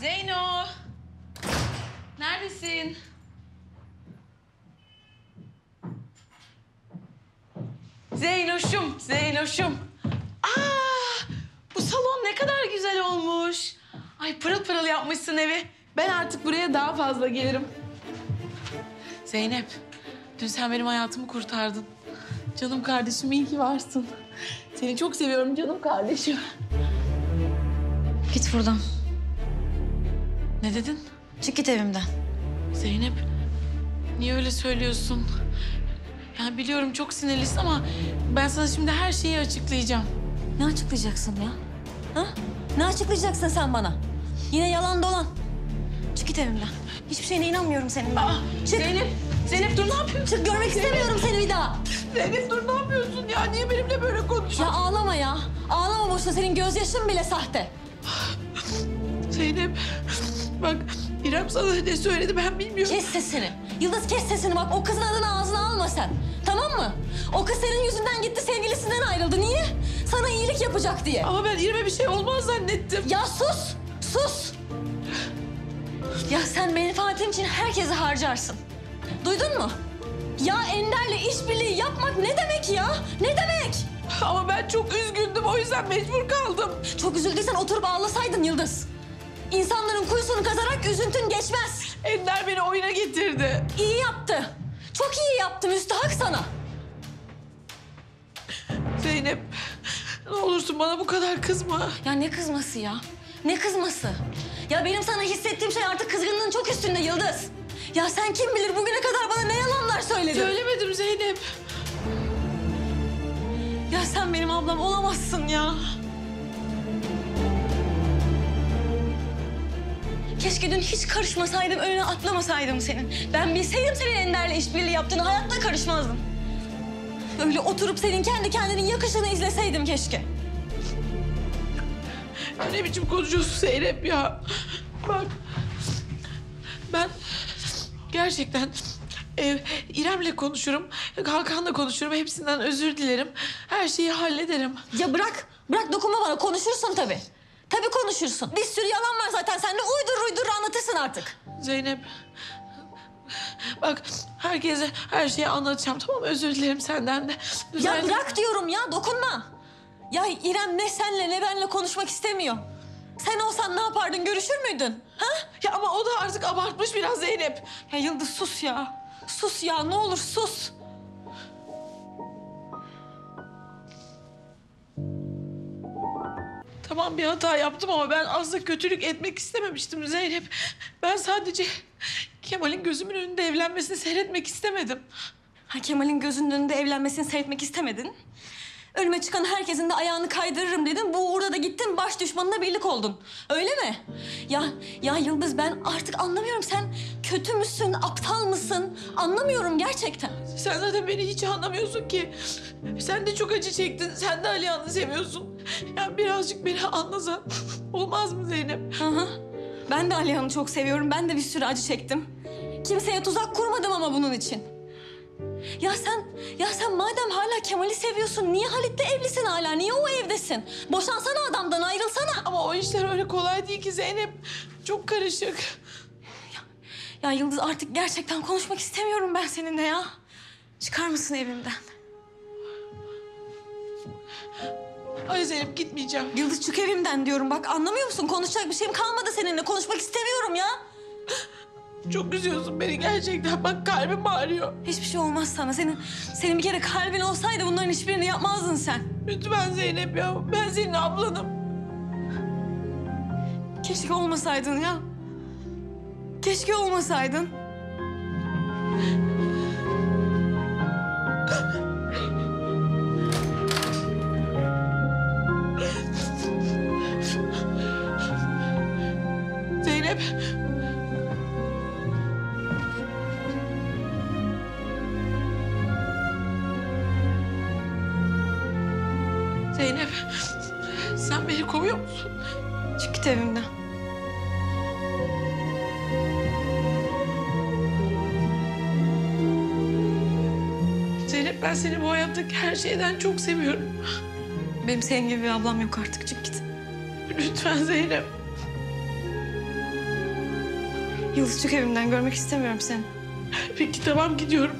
Zeyno! Neredesin? Zeynoşum, Zeynoşum. Aa, bu salon ne kadar güzel olmuş. Ay pırıl pırıl yapmışsın evi. Ben artık buraya daha fazla gelirim. Zeynep, dün sen benim hayatımı kurtardın. Canım kardeşim iyi ki varsın. Seni çok seviyorum canım kardeşim. Git buradan. Ne dedin? Çık git evimden. Zeynep, niye öyle söylüyorsun? Yani biliyorum çok sinirlisin ama ben sana şimdi her şeyi açıklayacağım. Ne açıklayacaksın ya? Ha? Ne açıklayacaksın sen bana? Yine yalan dolan. Çık git evimden. Hiçbir şeyine inanmıyorum senin ben. Aa, Çık. Zeynep, Zeynep dur ne yapıyorsun? Çık görmek istemiyorum seni bir daha. Zeynep dur ne yapıyorsun ya? Niye benimle böyle konuşuyorsun? Ya ağlama ya. Ağlama boşuna senin gözyaşın bile sahte. Zeynep, bak İrem sana ne söyledi ben bilmiyorum. Kes sesini. Yıldız kes sesini bak. O kızın adını ağzına alma sen. Tamam mı? O kız senin yüzünden gitti sevgilisinden ayrıldı. Niye? Sana iyilik yapacak diye. Ama ben İrem'e bir şey olmaz zannettim. Ya sus! Sus! Ya sen menfaatin için herkesi harcarsın. Duydun mu? Ya Ender'le işbirliği yapmak ne demek ya? Ne demek? Ama ben çok üzgündüm o yüzden mecbur kaldım. Çok üzüldüysen oturup ağlasaydın Yıldız. İnsanların kuyusunu kazarak üzüntün geçmez. Ender beni oyuna getirdi. İyi yaptı. Çok iyi yaptı müstahak sana. Zeynep, ne olursun bana bu kadar kızma. Ya ne kızması ya? Ne kızması? Ya benim sana hissettiğim şey artık kızgınlığın çok üstünde Yıldız. Ya sen kim bilir bugüne kadar bana ne yalanlar söyledin? Söylemedim Zeynep. Ya sen benim ablam olamazsın ya. Keşke dün hiç karışmasaydım, önüne atlamasaydım senin. Ben bilseydim senin Ender'le işbirliği yaptığını hayatta karışmazdım. Öyle oturup senin kendi kendinin yakışını izleseydim keşke. Ne biçim konuşuyorsun Zeynep ya? Bak, ben gerçekten e, İrem'le konuşurum, Hakan'la konuşurum. Hepsinden özür dilerim. Her şeyi hallederim. Ya bırak, bırak dokunma bana. Konuşursun tabii. Tabii konuşursun. Bir sürü yalan var zaten. Sen de uydur uydur anlatırsın artık. Zeynep, bak herkese her şeyi anlatacağım tamam mı? Özür dilerim senden de. Ya Güzel- bırak diyorum ya, dokunma. Ya İrem ne senle ne benle konuşmak istemiyor. Sen olsan ne yapardın, görüşür müydün? Ha? Ya ama o da artık abartmış biraz Zeynep. Ya Yıldız sus ya. Sus ya, ne olur sus. Tamam bir hata yaptım ama ben asla kötülük etmek istememiştim Zeynep. Ben sadece Kemal'in gözümün önünde evlenmesini seyretmek istemedim. Ha Kemal'in gözünün önünde evlenmesini seyretmek istemedin. Önüme çıkan herkesin de ayağını kaydırırım dedin. Bu uğurda da gittin baş düşmanına birlik oldun. Öyle mi? Ya ya Yıldız ben artık anlamıyorum. Sen kötü müsün, aptal mısın? Anlamıyorum gerçekten. Sen zaten beni hiç anlamıyorsun ki. Sen de çok acı çektin. Sen de Alihan'ı seviyorsun. Ya birazcık beni anlasan olmaz mı Zeynep? Hı hı. Ben de Alihan'ı çok seviyorum. Ben de bir sürü acı çektim. Kimseye tuzak kurmadım ama bunun için. Ya sen, ya sen madem hala Kemal'i seviyorsun, niye Halit'le evlisin hala? Niye o evdesin? Boşansana adamdan, ayrılsana. Ama o işler öyle kolay değil ki Zeynep. Çok karışık. Ya Yıldız artık gerçekten konuşmak istemiyorum ben seninle ya. Çıkar mısın evimden? Ay Zeynep gitmeyeceğim. Yıldız çık evimden diyorum bak anlamıyor musun? Konuşacak bir şeyim kalmadı seninle. Konuşmak istemiyorum ya. Çok üzüyorsun beni gerçekten. Bak kalbim ağrıyor. Hiçbir şey olmaz sana. Senin senin bir kere kalbin olsaydı bunların hiçbirini yapmazdın sen. Lütfen Zeynep ya. Ben senin ablanım. Keşke olmasaydın ya. Keşke olmasaydın. Zeynep. Zeynep. Sen beni kovuyor musun? Çık git evimden. Ben seni bu hayattaki her şeyden çok seviyorum. Benim senin gibi bir ablam yok artık. Çık git. Lütfen Zeynep. Yıldızcık evimden görmek istemiyorum seni. Peki tamam gidiyorum.